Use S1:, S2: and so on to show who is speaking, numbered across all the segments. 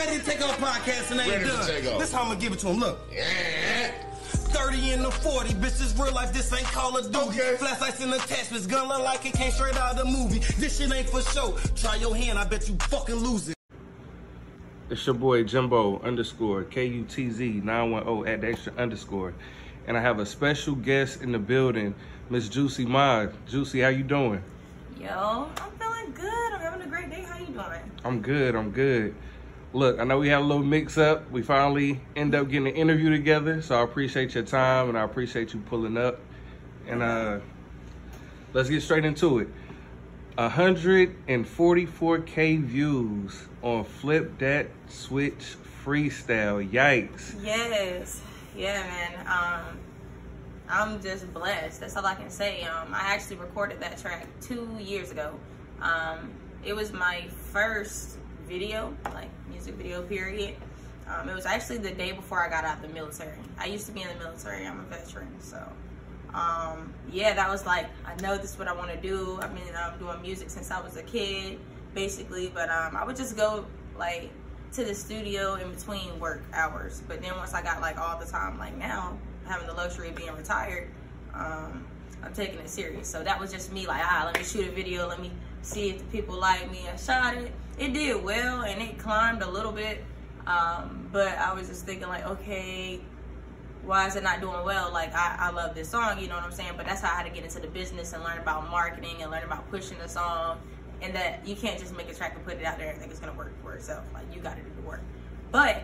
S1: Ready to take off podcast and ain't
S2: Ready to
S1: done.
S2: take off.
S1: This how I'm gonna give it to him. Look.
S2: Yeah.
S1: 30 in the 40, bitches real life, this ain't Call of Duty.
S2: Okay.
S1: Flashlights and attachments, gun look like it came straight out of the movie. This shit ain't for show. Try your hand, I bet you fucking lose it.
S3: It's your boy Jimbo underscore K-U-T-Z 910 at the extra underscore. And I have a special guest in the building, Miss Juicy Ma. Juicy, how you doing?
S4: Yo, I'm feeling good. I'm having a great day. How you doing?
S3: I'm good, I'm good. Look, I know we had a little mix up. We finally end up getting an interview together. So I appreciate your time and I appreciate you pulling up. And uh let's get straight into it. 144k views on Flip That Switch Freestyle. Yikes.
S4: Yes. Yeah, man. Um, I'm just blessed. That's all I can say. Um, I actually recorded that track two years ago. Um, it was my first video, like music video period. Um, it was actually the day before I got out of the military. I used to be in the military. I'm a veteran, so um, yeah, that was like I know this is what I want to do. I mean, I'm doing music since I was a kid, basically. But um, I would just go like to the studio in between work hours. But then once I got like all the time, like now having the luxury of being retired, um, I'm taking it serious. So that was just me like, ah, let me shoot a video. Let me see if the people like me. I shot it. It did well and it climbed a little bit. Um, but I was just thinking like, okay, why is it not doing well? Like I, I love this song, you know what I'm saying? But that's how I had to get into the business and learn about marketing and learn about pushing the song and that you can't just make a track and put it out there and think it's gonna work for itself. Like you gotta do the work. But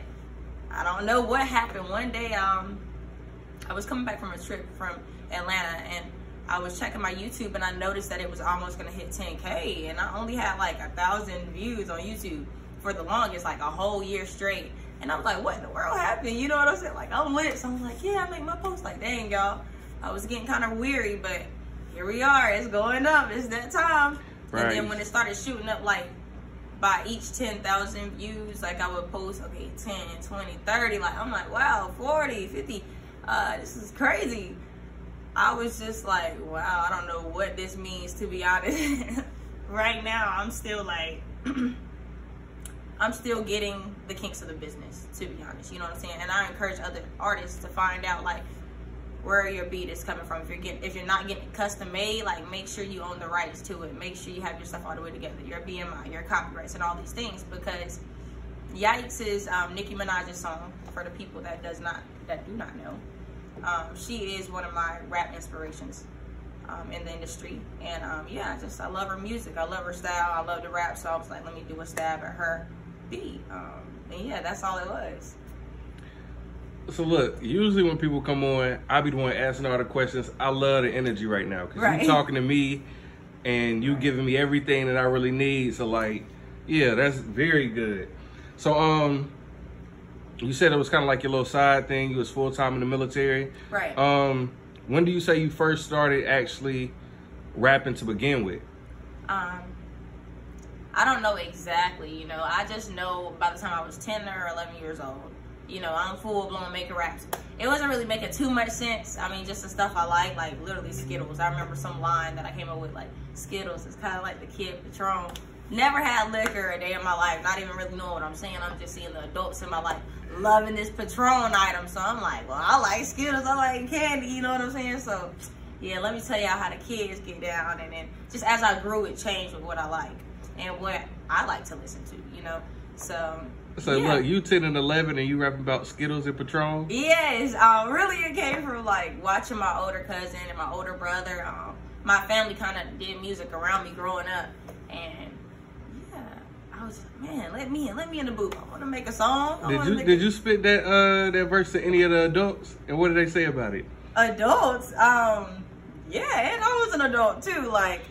S4: I don't know what happened. One day, um, I was coming back from a trip from Atlanta and I was checking my YouTube and I noticed that it was almost gonna hit 10K and I only had like a thousand views on YouTube for the longest, like a whole year straight. And I'm like, what in the world happened? You know what I'm saying? Like I'm lit. So I'm like, yeah, I make my post. Like, dang y'all. I was getting kind of weary, but here we are. It's going up. It's that time.
S3: Right.
S4: And then when it started shooting up like by each 10,000 views, like I would post, okay, 10, 20, 30. Like I'm like, wow, 40, 50. Uh, this is crazy. I was just like, wow, I don't know what this means to be honest. right now, I'm still like, I'm still getting the kinks of the business, to be honest. You know what I'm saying? And I encourage other artists to find out like where your beat is coming from. If you're getting, if you're not getting custom made, like make sure you own the rights to it. Make sure you have your stuff all the way together, your BMI, your copyrights, and all these things. Because Yikes is um, Nicki Minaj's song for the people that does not that do not know. Um, she is one of my rap inspirations um, in the industry, and um, yeah, I just I love her music. I love her style. I love the rap, so I was like, let me do a stab at her beat. Um, and yeah, that's all it was.
S3: So look, usually when people come on, I be the one asking all the questions. I love the energy right now because
S4: Right.
S3: you talking to me and you giving me everything that I really need. So like, yeah, that's very good. So um, you said it was kind of like your little side thing. You was full time in the military.
S4: Right.
S3: Um, when do you say you first started actually rapping to begin with?
S4: Um, I don't know exactly, you know. I just know by the time I was 10 or 11 years old, you know, I'm full blown making raps. It wasn't really making too much sense. I mean, just the stuff I like, like literally Skittles. I remember some line that I came up with, like, Skittles is kind of like the kid Patron. Never had liquor a day in my life, not even really knowing what I'm saying. I'm just seeing the adults in my life loving this Patron item. So I'm like, well, I like Skittles, I like candy, you know what I'm saying? So, yeah, let me tell y'all how the kids get down. And then just as I grew, it changed with what I like and what I like to listen to, you know? So,
S3: So
S4: yeah.
S3: look, you 10 and 11 and you rapping about Skittles and Patron?
S4: Yes, um, really it came from like watching my older cousin and my older brother. Um, my family kind of did music around me growing up, and was man, let me in, let me in the booth. I want to make a song. I
S3: Did you
S4: make
S3: did you spit that uh that verse to any of the adults? And what did they say about it?
S4: adults? Um, yeah, and I was an adult too. Like,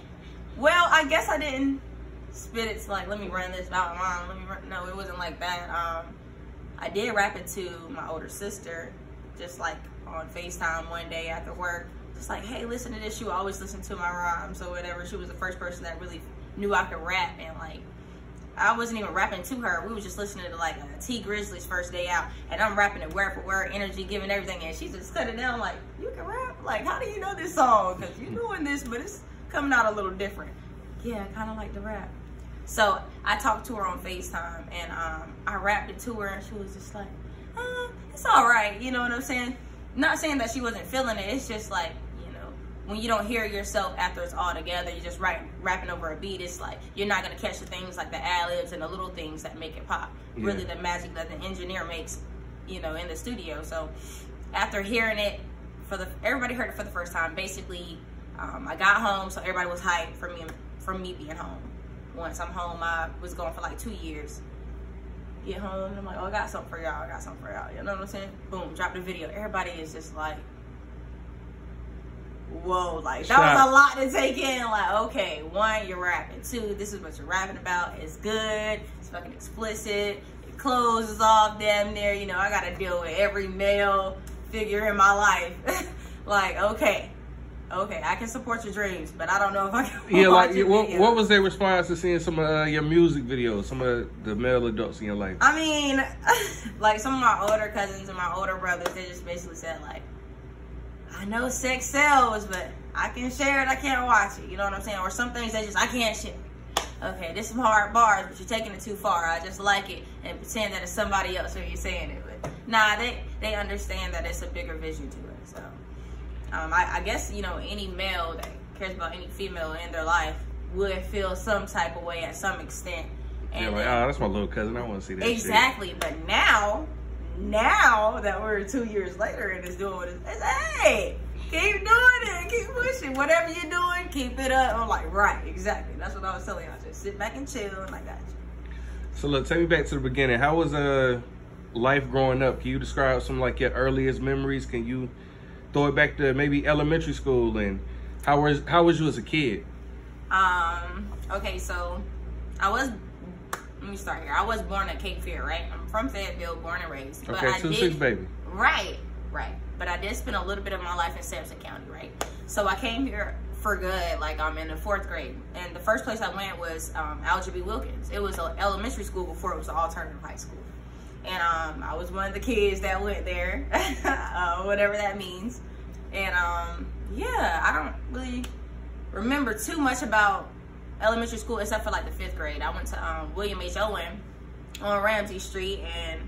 S4: well, I guess I didn't spit it to like, let me run this out, mom. Let me run. No, it wasn't like that. Um, I did rap it to my older sister, just like on FaceTime one day after work. Just like, hey, listen to this. She always listen to my rhymes or whatever. She was the first person that really knew I could rap and like I wasn't even rapping to her. We was just listening to like uh, Tee Grizzley's first day out, and I'm rapping it word for word, energy, giving everything, and she just cut it down like, "You can rap? Like, how do you know this song? Because you're doing this, but it's coming out a little different." Yeah, I kind of like the rap. So I talked to her on FaceTime and um, I rapped it to her and she was just like, uh, it's all right. You know what I'm saying? Not saying that she wasn't feeling it. It's just like, when you don't hear yourself after it's all together, you're just right, rapping over a beat. It's like, you're not going to catch the things like the ad libs and the little things that make it pop.
S3: Yeah.
S4: Really the magic that the engineer makes, you know, in the studio. So after hearing it for the, everybody heard it for the first time. Basically, um, I got home, so everybody was hyped for me, for me being home once I'm home, I was gone for like two years. Get home, and I'm like, oh, I got something for y'all. I got something for y'all. You know what I'm saying? Boom, drop the video. Everybody is just like, whoa, like that was a lot to take in. Like, okay, one, you're rapping. Two, this is what you're rapping about. It's good. It's fucking explicit. It closes off damn near. You know, I got to deal with every male figure in my life. like, okay, okay, I can support your dreams, but I don't know if I can.
S3: Yeah, like what, what was their response to seeing some of uh, your music videos, some of the male adults in your life?
S4: I mean, like some of my older cousins and my older brothers, they just basically said like, I know sex sells, but I can share it, I can't watch it. You know what I'm saying? Or some things they just I can't share. Okay, this some hard bars, but you're taking it too far. I just like it and pretend that it's somebody else when you're saying it. But nah, they they understand that it's a bigger vision to it. So. Um, I, I, guess you know any male that cares about any female in their life would feel some type of way at some extent.
S3: And yeah, like, oh, that's my little cousin. I want to see that.
S4: Exactly,
S3: shit.
S4: but now, now that we're two years later and it's doing what it's, it's hey, keep doing it, keep pushing. Whatever you're doing, keep it up. I'm like, right, exactly. That's what I was telling you. I just sit back and chill, and I got you.
S3: So look, take me back to the beginning. How was uh life growing up? Can you describe some like your earliest memories? Can you throw it back to maybe elementary school and how was how was you as a kid?
S4: Um. Okay, so I was. Let me start here. I was born at Cape Fear, right? I'm from Fayetteville, born and raised.
S3: But okay, two did, six baby.
S4: Right, right. But I did spend a little bit of my life in Sampson County, right? So I came here for good, like I'm in the fourth grade. And the first place I went was um, Alger B. Wilkins. It was an elementary school before it was an alternative high school and um, I was one of the kids that went there, uh, whatever that means. And um, yeah, I don't really remember too much about elementary school except for like the fifth grade. I went to um, William H. Owen on Ramsey Street, and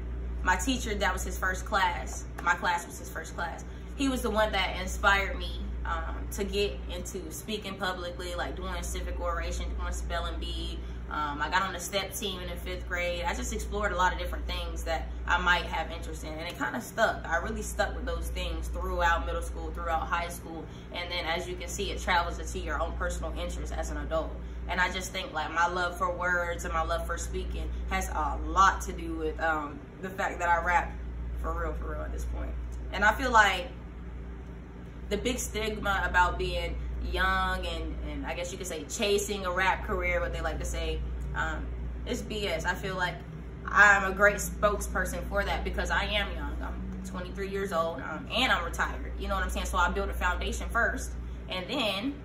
S4: my teacher, that was his first class. My class was his first class. He was the one that inspired me um, to get into speaking publicly, like doing civic oration, doing spelling bee, um, I got on the step team in the fifth grade. I just explored a lot of different things that I might have interest in, and it kind of stuck. I really stuck with those things throughout middle school, throughout high school, and then as you can see, it travels into your own personal interest as an adult. And I just think like my love for words and my love for speaking has a lot to do with um, the fact that I rap for real, for real at this point. And I feel like the big stigma about being young and, and I guess you could say chasing a rap career, what they like to say, um, it's BS. I feel like I'm a great spokesperson for that because I am young. I'm 23 years old um, and I'm retired. You know what I'm saying? So I built a foundation first and then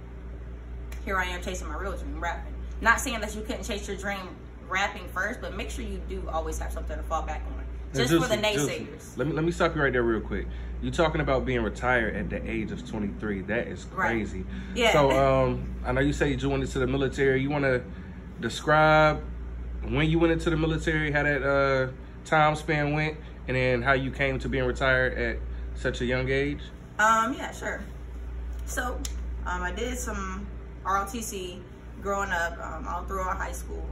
S4: here I am chasing my real dream, rapping. Not saying that you couldn't chase your dream rapping first, but make sure you do always have something to fall back on. Just, for the naysayers.
S3: Let me let me stop you right there real quick. You talking about being retired at the age of 23? That is crazy. Right.
S4: Yeah.
S3: So um, I know you say you joined into the military. You want to describe when you went into the military, how that uh, time span went, and then how you came to being retired at such a young age?
S4: Um, yeah, sure. So, um, I did some ROTC growing up um, all throughout high school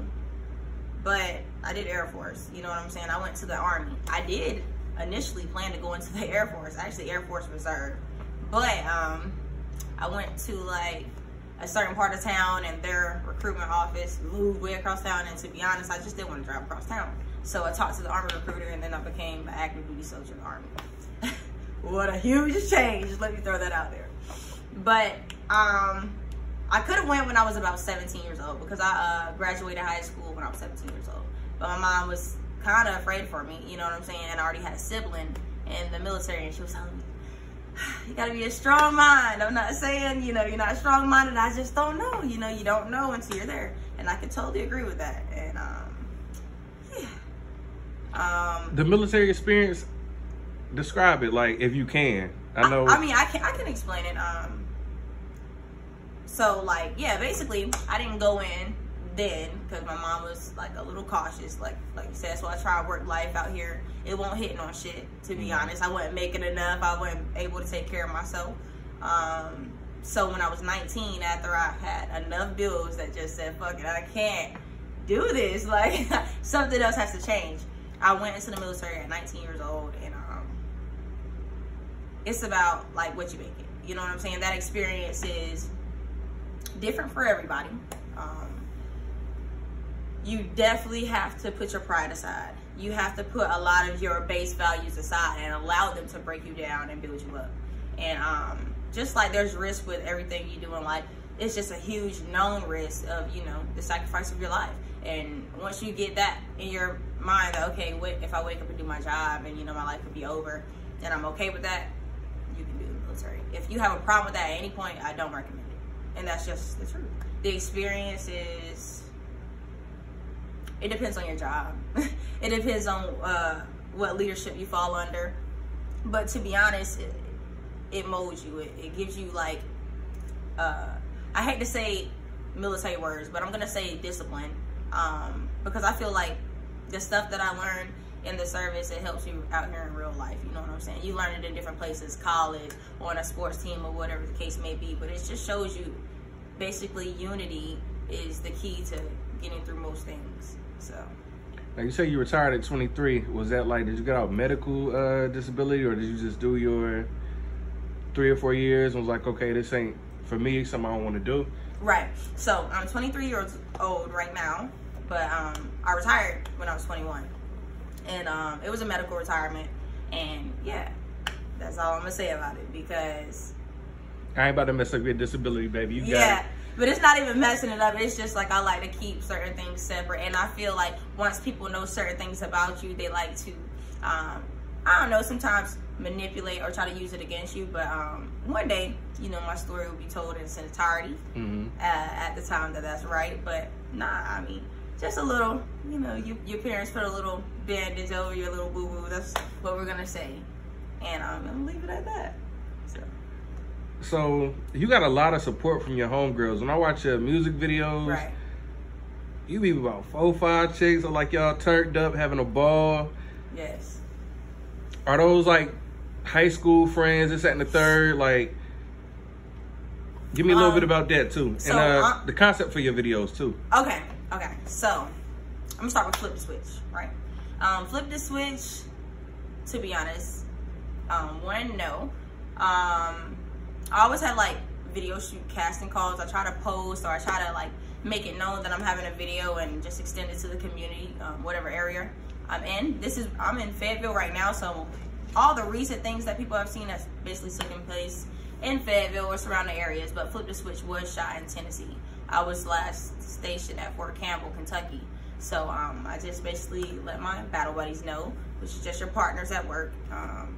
S4: but I did Air Force. You know what I'm saying? I went to the Army. I did initially plan to go into the Air Force, actually Air Force Reserve. But um, I went to like a certain part of town and their recruitment office moved way across town. And to be honest, I just didn't want to drive across town. So I talked to the Army recruiter and then I became an active duty soldier in the Army. what a huge change. Let me throw that out there. But um, I could have went when I was about 17 years old because I uh, graduated high school when I was 17 years old. But my mom was kind of afraid for me, you know what I'm saying? And I already had a sibling in the military and she was telling me, you gotta be a strong mind. I'm not saying, you know, you're not strong minded. I just don't know. You know, you don't know until you're there. And I can totally agree with that. And, um, yeah. Um,
S3: the military experience, describe it like if you can. I know.
S4: I, I mean, I can, I can explain it. Um, so like, yeah, basically I didn't go in then because my mom was like a little cautious, like like you said. So I tried work life out here. It won't hit on shit. To be
S3: Mhm.
S4: honest, I wasn't making enough. I wasn't able to take care of myself. Um, so when I was 19, after I had enough bills that just said, "Fuck it, I can't do this," like something else has to change. I went into the military at 19 years old, and um, it's about like what you make it. You know what I'm saying? That experience is different for everybody. Um, you definitely have to put your pride aside. You have to put a lot of your base values aside and allow them to break you down and build you up. And um, just like there's risk with everything you do in life, it's just a huge known risk of you know the sacrifice of your life. And once you get that in your mind, that okay, what if I wake up and do my job and you know my life could be over, and I'm okay with that, you can do the military. If you have a problem with that at any point, I don't recommend. And that's just the truth. The experience is it depends on your job. it depends on uh, what leadership you fall under. But to be honest, it, it molds you. It, it gives you like, uh, I hate to say military words, but I'm gonna say discipline um, because I feel like the stuff that I learned in the service it helps you out here in real life. You know what I'm saying? You learn it in different places, college, on a sports team, or whatever the case may be. But it just shows you basically unity is the key to getting through most things. So.
S3: Now you say you retired at 23. Was that like did you get out medical uh, disability or did you just do your three or four years and was like, okay, this ain't for me, something I don't want to do?
S4: Right. So I'm 23 years old right now, but um, I retired when I was 21, and um, it was a medical retirement. And yeah, that's all I'm gonna say about it because
S3: I ain't about to mess up your disability, baby. You got
S4: yeah.
S3: it.
S4: But it's not even messing it up. It's just like I like to keep certain things separate, and I feel like once people know certain things about you, they like to, um, I don't know, sometimes manipulate or try to use it against you. But um, one day, you know, my story will be told in its entirety
S3: hmm
S4: uh, at the time that that's right. But nah, I mean, just a little, you know, you, your parents put a little bandage over your little boo boo. That's what we're gonna say, and I'm gonna leave it at that. So.
S3: So you got a lot of support from your homegirls. When I watch your music videos,
S4: Right.
S3: you be about four, five chicks are like y'all turned up having a ball.
S4: Yes.
S3: Are those like high school friends? This, that, and the third. Like, give me a little
S4: Um,
S3: bit about that too,
S4: so,
S3: and uh,
S4: uh,
S3: the concept for your videos too.
S4: Okay, okay. So I'm gonna start with flip the switch, right? Um, flip the switch. To be honest, um, one no. Um, I always had like video shoot casting calls. I try to post or I try to like make it known that I'm having a video and just extend it to the community, um, whatever area I'm in. This is I'm in Fayetteville right now, so all the recent things that people have seen that's basically taking place in Fayetteville or surrounding areas. But Flip the Switch was shot in Tennessee. I was last stationed at Fort Campbell, Kentucky. So um, I just basically let my battle buddies know, which is just your partners at work. Um,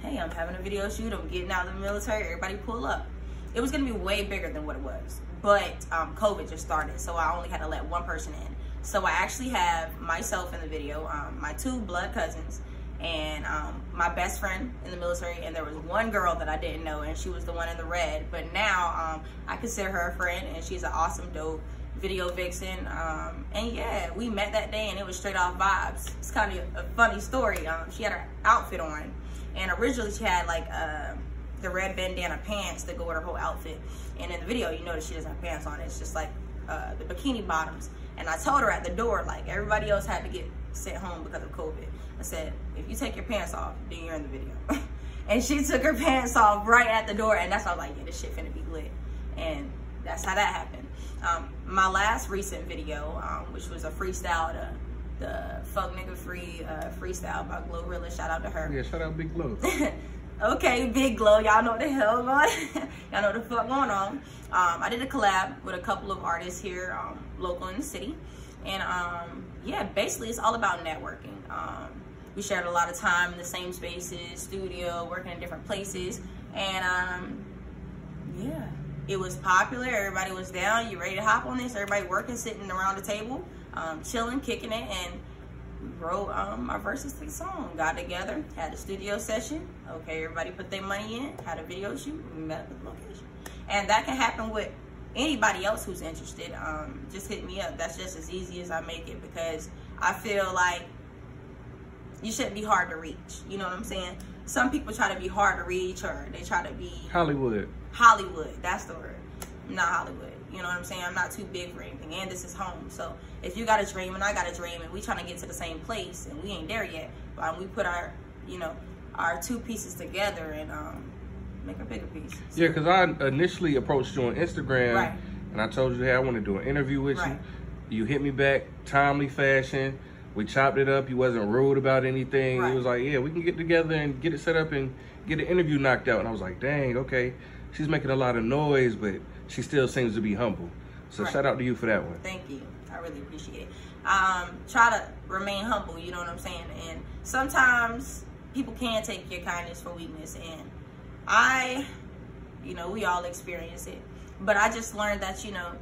S4: hey, I'm having a video shoot. I'm getting out of the military. Everybody pull up. It was gonna be way bigger than what it was, but um, COVID just started, so I only had to let one person in. So I actually have myself in the video, um, my two blood cousins, and um, my best friend in the military. And there was one girl that I didn't know, and she was the one in the red. But now um, I consider her a friend, and she's an awesome, dope video vixen. Um, and yeah, we met that day, and it was straight off vibes. It's kind of a funny story. Um, she had her outfit on, and originally she had like uh, the red bandana pants that go with her whole outfit. And in the video, you notice she doesn't have pants on. It's just like uh, the bikini bottoms. And I told her at the door, like everybody else had to get sent home because of COVID. I said, if you take your pants off, then you're in the video. and she took her pants off right at the door, and that's how I was like, yeah, this shit finna be lit. And that's how that happened. Um, my last recent video, um, which was a freestyle, the, the fuck nigga free uh, freestyle by Glorilla, shout out to her.
S3: Yeah, shout out Big Glow.
S4: okay, Big Glow, y'all know what the hell going Y'all know what the fuck going on. Um, I did a collab with a couple of artists here, um, local in the city. And um, yeah, basically it's all about networking. We shared a lot of time in the same spaces, studio, working in different places. And um, yeah, it was popular. Everybody was down. You ready to hop on this? Everybody working, sitting around the table, um, chilling, kicking it. And wrote um, our verses to the song. Got together, had a studio session. Okay, everybody put their money in, had a video shoot, met at the location. And that can happen with anybody else who's interested, um, just hit me up. That's just as easy as I make it because I feel like you shouldn't be hard to reach. You know what I'm saying? Some people try to be hard to reach or they try to be
S3: Hollywood.
S4: Hollywood. That's the word. Not Hollywood. You know what I'm saying? I'm not too big for anything. And this is home. So if you got a dream and I got a dream and we trying to get to the same place and we ain't there yet, but we put our, you know, our two pieces together and um, make a bigger piece.
S3: Yeah, because I initially approached you on Instagram
S4: Right.
S3: and I told you, hey, I want to do an interview with
S4: Right.
S3: you. You hit me back, timely fashion. We chopped it up. He wasn't rude about anything.
S4: Right.
S3: It was like, yeah, we can get together and get it set up and get the interview knocked out. And I was like, dang, okay. She's making a lot of noise, but she still seems to be humble. So
S4: Right.
S3: shout out to you for that one.
S4: Thank you. I really appreciate it. Um, try to remain humble, you know what I'm saying? And sometimes people can take your kindness for weakness. And I, you know, we all experience it. But I just learned that, you know,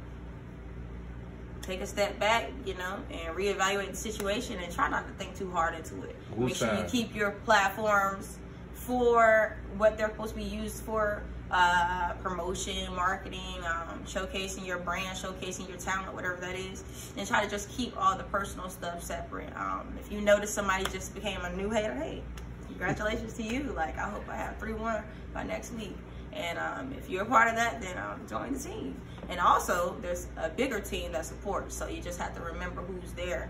S4: take a step back, you know, and reevaluate the situation and try not to think too hard into it. Make sure you keep your platforms for what they're supposed to be used for uh, promotion, marketing, um, showcasing your brand, showcasing your talent, whatever that is, and try to just keep all the personal stuff separate. Um, if you notice somebody just became a new hater, hey, congratulations to you. Like, I hope I have 3 1 by next week. And um, if you're a part of that, then um, join the team. And also, there's a bigger team that supports, so you just have to remember who's there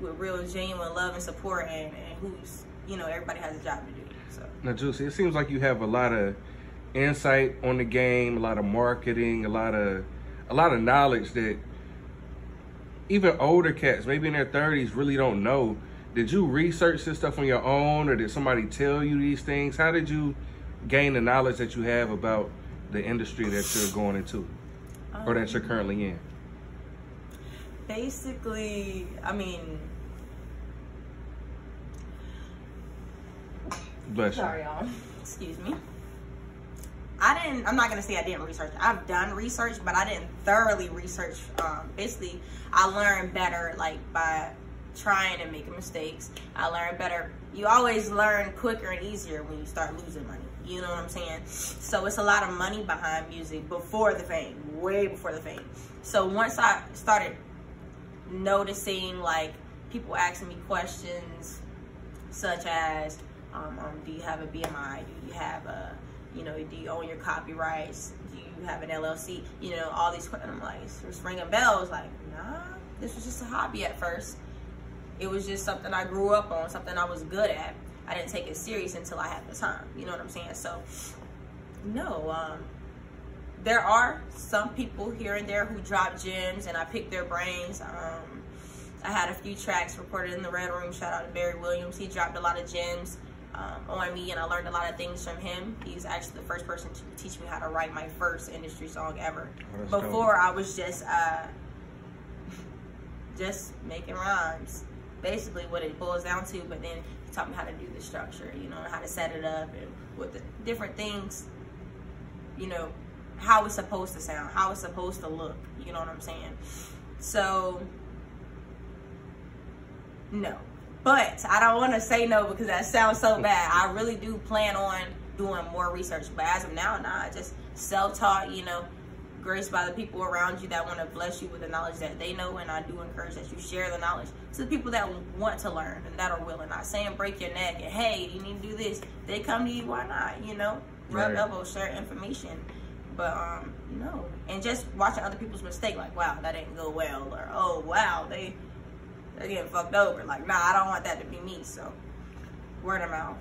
S4: with real, genuine love and support, and, and who's, you know, everybody has a job to do. So.
S3: Now, Juicy, it seems like you have a lot of insight on the game, a lot of marketing, a lot of a lot of knowledge that even older cats, maybe in their thirties, really don't know. Did you research this stuff on your own, or did somebody tell you these things? How did you gain the knowledge that you have about the industry that you're going into, or that you're currently in?
S4: basically, I mean,
S3: Bless
S4: sorry, y'all. Excuse me. I didn't. I'm not gonna say I didn't research. I've done research, but I didn't thoroughly research. Um, basically, I learned better like by trying and making mistakes. I learned better. You always learn quicker and easier when you start losing money. You know what I'm saying? So it's a lot of money behind music before the fame, way before the fame. So once I started noticing like people asking me questions such as um, um, do you have a bmi do you have a you know do you own your copyrights? Do you have an llc you know all these questions i'm like it's ringing bells like nah this was just a hobby at first. It was just something i grew up on something i was good at i didn't take it serious until i had the time you know what i'm saying so no um there are some people here and there who drop gems and I pick their brains. Um, I had a few tracks recorded in the Red Room. Shout out to Barry Williams. He dropped a lot of gems um, on me and I learned a lot of things from him. He's actually the first person to teach me how to write my first industry song ever.
S3: Oh, dope.
S4: Before I was just uh, just making rhymes. Basically what it boils down to, but then he taught me how to do the structure, you know, how to set it up and what the different things you know, how it's supposed to sound, how it's supposed to look. You know what I'm saying? So, no. But I don't want to say no because that sounds so bad. I really do plan on doing more research. But as of now, nah, just self taught, you know, graced by the people around you that want to bless you with the knowledge that they know. And I do encourage that you share the knowledge to the people that want to learn and that are willing. Not saying break your neck and hey, you need to do this. They come to you, why not? You know, rub
S3: Right.
S4: elbows, share information. But um, no, and just watching other people's mistake, like wow, that didn't go well, or oh wow, they they're getting fucked over. Like nah, I don't want that to be me. So word of mouth.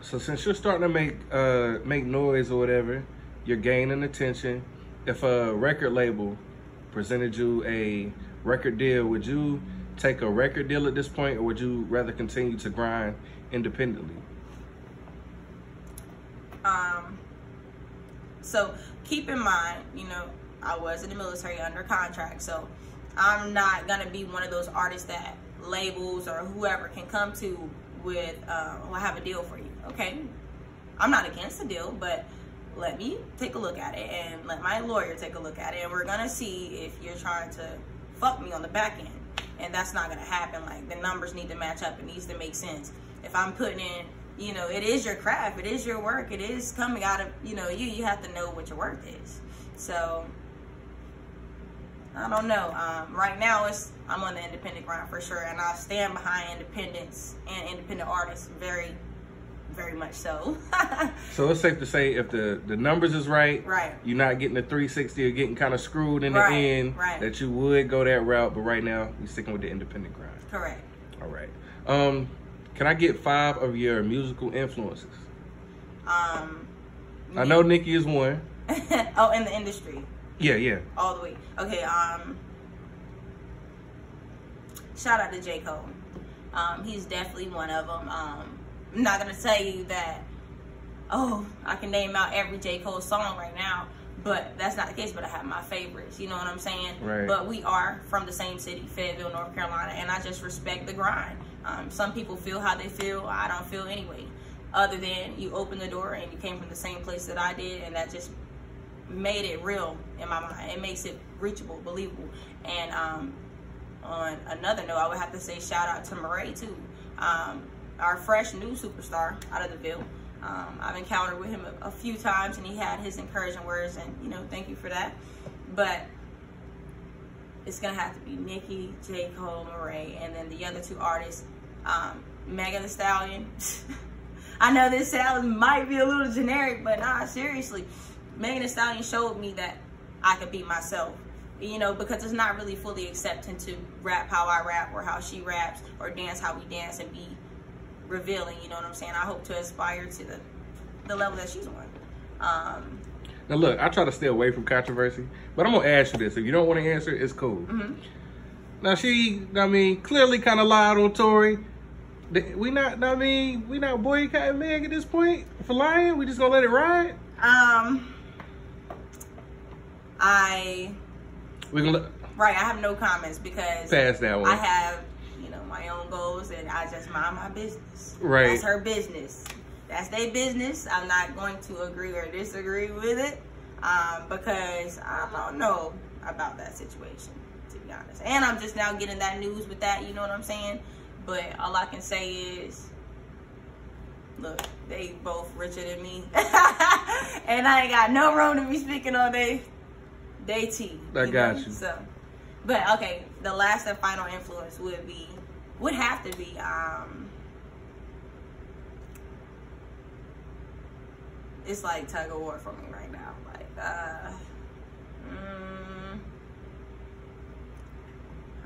S3: So since you're starting to make uh make noise or whatever, you're gaining attention. If a record label presented you a record deal, would you take a record deal at this point, or would you rather continue to grind independently?
S4: Um, so keep in mind, you know, I was in the military under contract, so I'm not gonna be one of those artists that labels or whoever can come to with, uh, I have a deal for you. Okay, I'm not against the deal, but let me take a look at it and let my lawyer take a look at it, and we're gonna see if you're trying to fuck me on the back end, and that's not gonna happen. Like the numbers need to match up, it needs to make sense. If I'm putting in you know, it is your craft, it is your work, it is coming out of, you know, you, you have to know what your worth is. So, I don't know. Um, right now, it's I'm on the independent grind for sure, and I stand behind independence and independent artists very, very much so.
S3: so it's safe to say if the the numbers is right,
S4: right,
S3: you're not getting the 360 or getting kind of screwed in
S4: right,
S3: the end.
S4: Right.
S3: That you would go that route, but right now you're sticking with the independent grind.
S4: Correct.
S3: All right. Um, can I get five of your musical influences?
S4: Um,
S3: I know Nicki is one.
S4: oh, in the industry.
S3: Yeah, yeah.
S4: All the way. Okay. Um, shout out to J Cole. Um, he's definitely one of them. Um, I'm not gonna tell you that. Oh, I can name out every J Cole song right now, but that's not the case. But I have my favorites. You know what I'm saying?
S3: Right.
S4: But we are from the same city, Fayetteville, North Carolina, and I just respect the grind. Um, some people feel how they feel. I don't feel anyway. Other than you open the door and you came from the same place that I did, and that just made it real in my mind. It makes it reachable, believable. And um, on another note, I would have to say shout out to Morray too, um, our fresh new superstar out of the Ville. Um, I've encountered with him a, a, few times, and he had his encouraging words, and you know, thank you for that. But it's gonna have to be Nicki, J. Cole, Morray, and then the other two artists, um, Megan Thee Stallion. I know this sounds might be a little generic, but nah, seriously Megan Thee Stallion showed me that I could be myself. You know, because it's not really fully accepting to rap how I rap or how she raps or dance how we dance and be revealing. You know what I'm saying? I hope to aspire to the the level that she's on. Um,
S3: now look, I try to stay away from controversy, but I'm gonna ask you this. If you don't want to answer, it's cool.
S4: Mm-hmm.
S3: Now she, I mean, clearly kind of lied on Tory. We not, I mean, we not boycotting Meg at this point for lying. We just gonna let it ride.
S4: Um. I.
S3: We look.
S4: Right, I have no comments because
S3: pass that one.
S4: I have, my own goals and I just mind my business.
S3: Right.
S4: That's her business. That's their business. I'm not going to agree or disagree with it um, because I don't know about that situation, to be honest. And I'm just now getting that news with that, you know what I'm saying? But all I can say is, look, they both richer than me. and I ain't got no room to be speaking on they they tea.
S3: I got know? you.
S4: So, but okay, the last and final influence would be would have to be um. It's like tug of war for me right now. Like, uh, mm,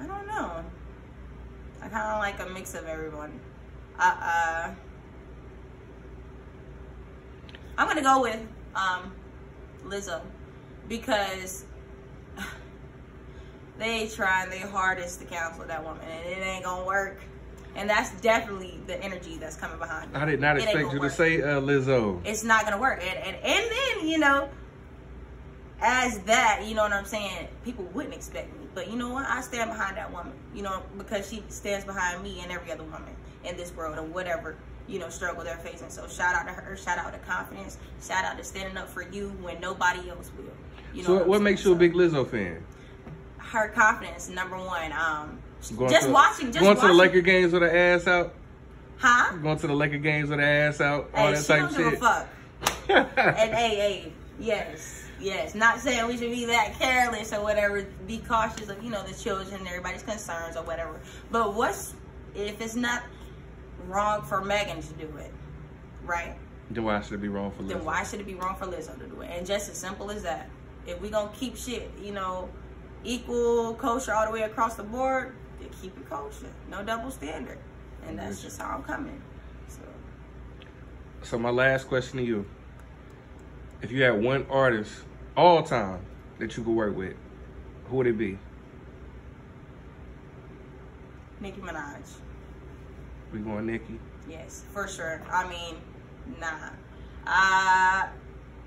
S4: I don't know. I kind of like a mix of everyone. Uh, uh, I'm gonna go with um, Lizzo because they trying their hardest to counsel that woman and it ain't gonna work. And that's definitely the energy that's coming behind it.
S3: I did not expect you
S4: work.
S3: to say uh, Lizzo.
S4: It's not gonna work. And, and and then, you know, as that, you know what I'm saying, people wouldn't expect me. But you know what? I stand behind that woman, you know, because she stands behind me and every other woman in this world and whatever you know, struggle they're facing. So shout out to her, shout out to confidence, shout out to standing up for you when nobody else will. You know
S3: so what,
S4: what
S3: makes you a big Lizzo fan?
S4: Her confidence, number one. Um,
S3: going
S4: just
S3: to,
S4: watching, just
S3: going
S4: watching.
S3: to the Laker games with her ass out.
S4: Huh?
S3: Going to the Laker games with her ass out, all
S4: hey,
S3: that
S4: she
S3: type
S4: don't
S3: shit.
S4: Give a fuck. and hey, hey, yes, yes. Not saying we should be that careless or whatever. Be cautious of you know the children, everybody's concerns or whatever. But what's if it's not wrong for Megan to do it, right?
S3: Then why should it be wrong for Lizzo?
S4: Then why should it be wrong for Lizzo to do it? And just as simple as that. If we gonna keep shit, you know, equal kosher all the way across the board, keep it kosher. No double standard. And that's just how I'm coming. So.
S3: so my last question to you. If you had one artist all time that you could work with, who would it be?
S4: Nicki Minaj.
S3: We going Nicki?
S4: Yes, for sure. I mean, nah. Uh,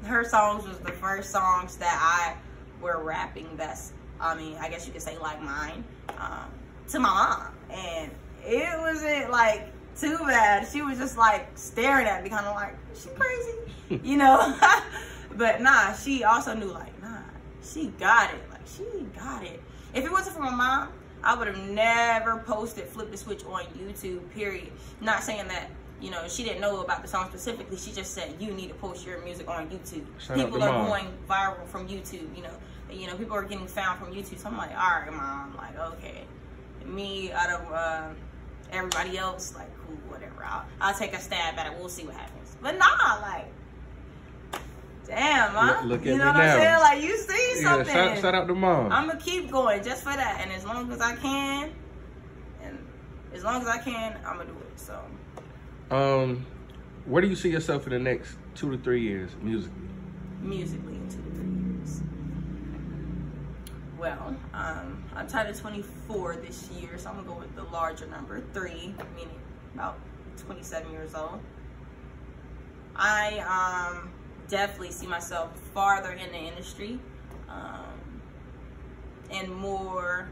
S4: her songs was the first songs that I were rapping that's, I mean, I guess you could say like mine, um, to my mom. And it wasn't like too bad. She was just like staring at me, kind of like, she crazy, you know? but nah, she also knew like, nah, she got it. Like, she got it. If it wasn't for my mom, I would have never posted Flip the Switch on YouTube, period. Not saying that, you know, she didn't know about the song specifically. She just said, you need to post your music on YouTube.
S3: Shout
S4: People are going viral from YouTube, you know. You know, people are getting found from YouTube. So I'm like, all right, mom. Like, okay. Me out of uh, everybody else, like, cool, whatever. I'll, I'll take a stab at it. We'll see what happens. But nah, like, damn, mom.
S3: Look- look
S4: you
S3: at
S4: know
S3: me
S4: what I'm
S3: now.
S4: saying? Like, you see
S3: Yeah,
S4: something.
S3: shout, shout out to mom.
S4: I'm gonna keep going just for that, and as long as I can, and as long as I can, I'm gonna do it. So,
S3: Um, where do you see yourself in the next two to three years musically?
S4: musically in two to three years. Well, um, I'm turning 24 this year, so I'm gonna go with the larger number, three, meaning about 27 years old. I um, definitely see myself farther in the industry um, and more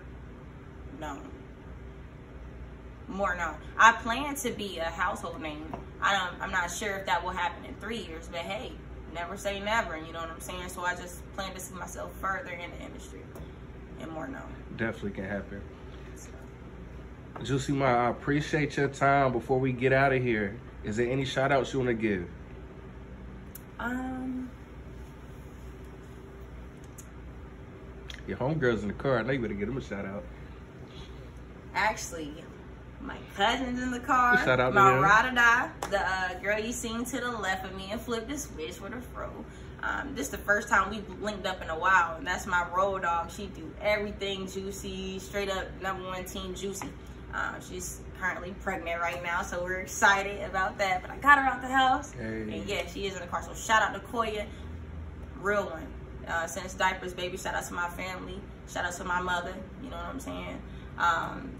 S4: known. More known. I plan to be a household name. I don't, I'm not sure if that will happen in three years, but hey, never say never. You know what I'm saying? So I just plan to see myself further in the industry and more known.
S3: Definitely can happen.
S4: So,
S3: Juicy Ma, I appreciate your time. Before we get out of here, is there any shout outs you want to give?
S4: um,
S3: Your homegirls in the car, I know you better give them a shout out.
S4: actually, my cousin's in the car.
S3: Shout out to
S4: my
S3: them.
S4: ride or die. The uh, girl you seen to the left of me and flipped the switch with a fro. Um, this the first time we've linked up in a while, and that's my road dog. She do everything juicy, straight up number one team juicy. Um, she's currently pregnant right now, so we're excited about that. But I got her out the house,
S3: Hey.
S4: and yeah, she is in the car. So shout out to Koya, real one. Uh, since diapers, baby. Shout out to my family. Shout out to my mother. You know what I'm saying? Um,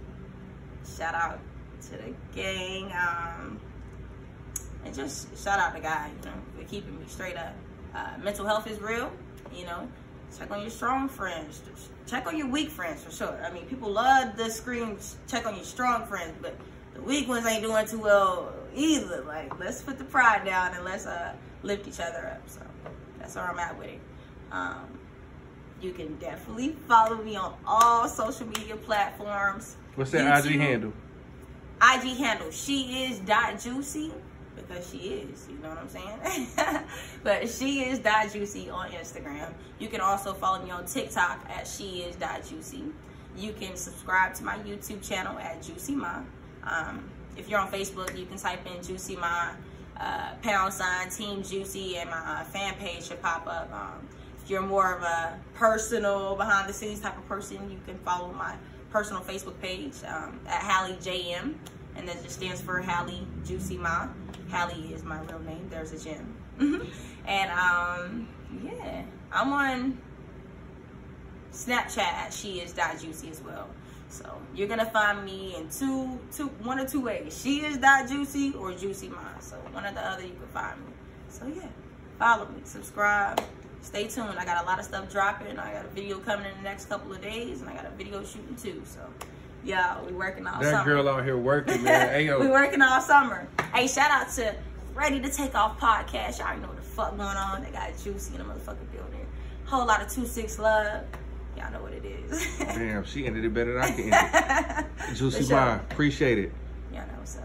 S4: shout out to the gang. Um, and just shout out to God, you know, for keeping me straight up. Uh, mental health is real, you know. Check on your strong friends. Check on your weak friends for sure. I mean, people love the scream, check on your strong friends, but the weak ones ain't doing too well either. Like, let's put the pride down and let's uh, lift each other up. So that's where I'm at with it. Um, you can definitely follow me on all social media platforms.
S3: What's that IG handle?
S4: IG handle. She is dot juicy because she is. You know what I'm saying? but she is dot juicy on Instagram. You can also follow me on TikTok at she is dot juicy. You can subscribe to my YouTube channel at Juicy Ma. Um, if you're on Facebook, you can type in Juicy Ma, uh, pound sign Team Juicy, and my uh, fan page should pop up. Um, if you're more of a personal, behind the scenes type of person, you can follow my personal Facebook page um, at Hallie JM, and that just stands for Hallie Juicy Ma. Hallie is my real name. There's a gym. and um, yeah, I'm on Snapchat at she is dot juicy as well. So you're gonna find me in two, two, one or two ways. She is dot juicy or juicy ma. So one or the other, you can find me. So yeah, follow me, subscribe, stay tuned. I got a lot of stuff dropping. I got a video coming in the next couple of days, and I got a video shooting too. So yeah, we working all
S3: That
S4: summer.
S3: girl out here working, man. hey, yo.
S4: we working all summer. Hey, shout out to Ready to Take Off podcast. Y'all know what the fuck going on. They got Juicy in the motherfucking building. Whole lot of 2-6 love. Y'all know what it is.
S3: Damn, she ended it better than I can end it. Juicy. Ma, appreciate it.
S4: Y'all know what's up.